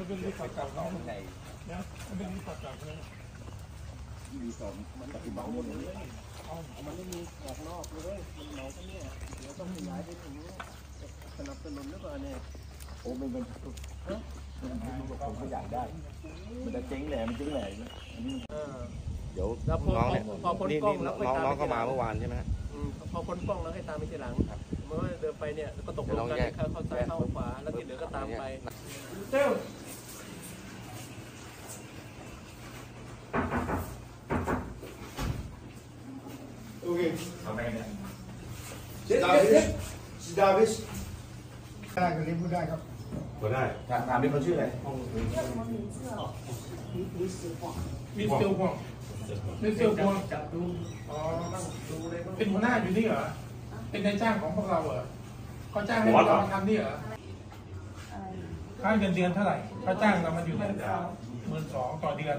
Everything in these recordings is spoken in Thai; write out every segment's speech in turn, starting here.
มันเป็นรีสอร์ทเก่าเขานะมันเป็นรีสอร์ทเก่าใช่ไหมรีสอร์ทมันปฏิบัติหมดเลยเอามันไม่มีออกนอกเลยมันเมาก็เนี่ยเดี๋ยวต้องย้ายไปถึงสนับสนุนหรือเปล่าเนี่ยโอ้มันเป็นฮะมันดูผมก็อยากได้ มันจะเจ๊งแหลมันเจ๊งแหล่อันนี้เดี๋ยวน้องเนี่ยพอพ้นนี่กล้องแล้วค่อยน้องตามน้องเข้ามาเมื่อวานใช่ไหมฮะพอพ้นกล้องแล้วให้ตามไปทีหลังเมื่อเดินไปเนี่ยก็ตกลงกันเขาเข้าซ้ายเข้าขวาแล้วที่เหลือ ได้คนนี้พูดได้ครับก็ได้ถามถามนี่เขาชื่ออะไรมิสเตอร์ฮวงมิสเตอร์ฮวงจับดูอ๋อดูเลยบ้างเป็นหัวหน้าอยู่นี่เหรอ เป็นนายจ้างของพวกเราเหรอเขาจ้างให้เรามาทำนี่เหรอค่าเงินเดือนเท่าไหร่เขาจ้างเรามาอยู่เนี่ยหมื่นสองต่อเดือน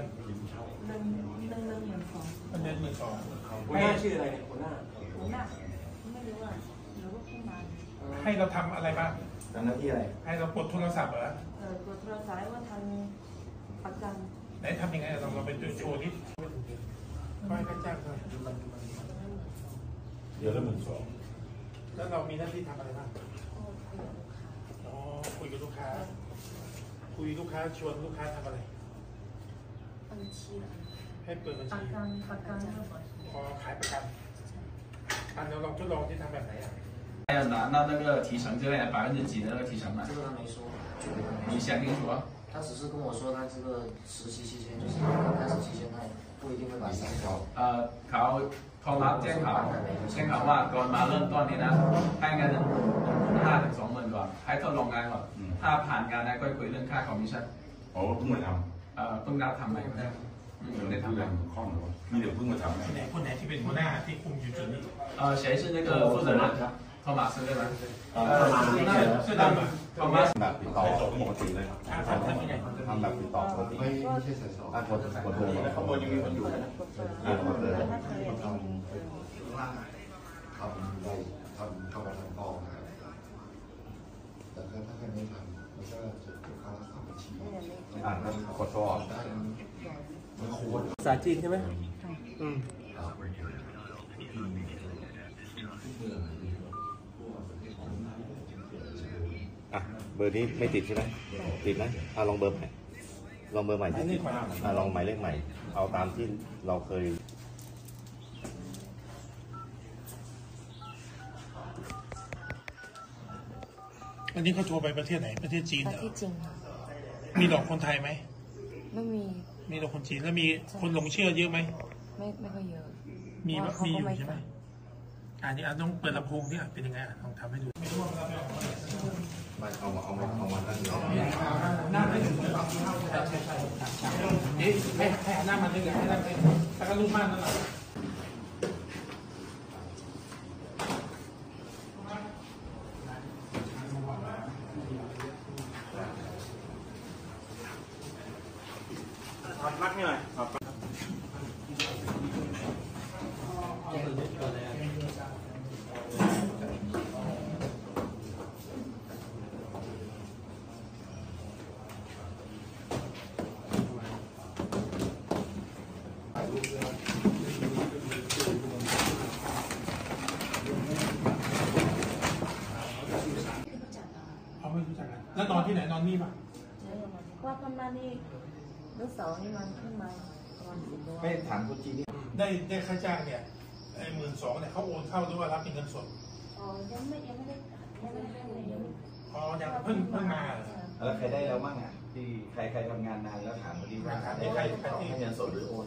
เงินเดือนหมื่นสองหัวหน้าชื่ออะไรเนี่ยหัวหน้าหัวหน้าไม่รู้อะหรือว่าขึ้นมาให้เราทำอะไรบ้างทำหน้าที่อะไร ให้เรากดโทรศัพท์เหรอเออกดโทรศัพท์ว่าทางประกันไหนทำยังไงเราเราเป็นโชว์ที่ก็ให้ค่าจ้างเท่าไหร่เดือนละหมื่นสองแล้วเรามีหน้าที่ทำอะไรบ้างอ๋อคุยกับลูกค้า คุยลูกค้าชวนลูกค้าทำอะไรบัญชีอะไร ให้เปิดบัญ ประ ชี กันประกันนะ พอขายประกันอันเราลองทดลองที่ทำแบบไหนอ่ะ 还要拿到那个提成之类的百分之几的那个提成嘛这？个他没说，你想清楚啊！他只是跟我说他这个实习期间就是刚开始期间他也不一定会把薪水高。呃，เขาโทรมาแจ้งข่าวแจ้งข่าวว่าก่อนมาเริ่มต้นนี้นะให้เงินลงทุนห้าถึงสองหมื่นก่อนให้ทดลองงานก่อนถ้าผ่านการได้ก็คุยเรื่องค่าคอมมิชชั่น อ๋อเพิ่งมาท เอ่อเพิ่งรับทำใหม่ ำ อืม เดี๋ยว ได้ ได้ ทำ ทำ ใหม่ งานคล่องเหรอมีเดี๋ยวเพิ่งมาทำ คนไหนคนไหนที่เป็นหัวหน้าที่คุมอยู่จุดนี้ 呃，谁是那个负责人？托马斯对吧？呃，那是的嘛托马斯。 แบบติดต่อปกติเลย อ่าทำทำยังไง ทำแบบติดต่อปกติ ไม่ไม่ใช่สายสอง อ่ะกดกดโทรมา ข้างบนยังมีคนอยู่นะ เรียกมาเลย ถ้าเคย ทำทำได้ทำเข้ามาทำกองนะครับแต่ถ้าถ้าใครไม่ทำมันก็จะเก็บค่ารักษาบัญชี อ่านแล้วกดโทรออก ได้มันควร ภาษาจีนใช่ไหมอืมอะเบอร์นี้ไม่ติดใช่ไหมติดนะอะลองเบอร์ใหม่ลองเบอร์ใหม่อันนี้ขวาอะลองหมายเลขใหม่ เอาตามที่เราเคยอันนี้เขาโทรไปประเทศไหนประเทศจีนประเหรอเทศจริงค่ะมีหลอกคนไทยไหมไม่มี มีหลอกคนจีนแล้วมีคนหลงเชื่อเยอะไหมไม่ไม่ค่อยเยอะ มีเพราะเขามีอก็ยู่ไม่ใช่ไหมฟังอันนี้อันต้องเปิดลำโพงนี่อะเป็นยังไงอะลองทำให้ดูไม่ร่วงแล้วไม่ออกมาไม่เอามาเอามาเอามาตั้งเอาหน้าไม่ถึงเลยใช่ใช่ใช่นี่ให้ให้หน้ามันเลยให้หน้ามันแล้วก็ลูกม่านนั่นแหละ เขาไม่รู้จักกันแล้วนอนที่ไหนนอนนี่ป่ะว่าประมาณนี้ ลูกสาวนี่มันขึ้นมาประมาณสิบตัวไม่ถามคนจีนนี่ได้ได้ค่าจ้างเนี่ยไอ้หมื่นสองเนี่ยเขาโอนเข้าหรือว่ารับเป็นเงินสดอ๋อยังไม่ยังไม่ได้ยังไม่ได้ให้เลยยังอ๋อยังเพิ่งเพิ่งมาเหรอ แล้วใครได้แล้วมั่งอะที่ใครใครทำงานนานแล้วถามพอดีว่าใครใครใครที่ให้เงินสดหรือโอน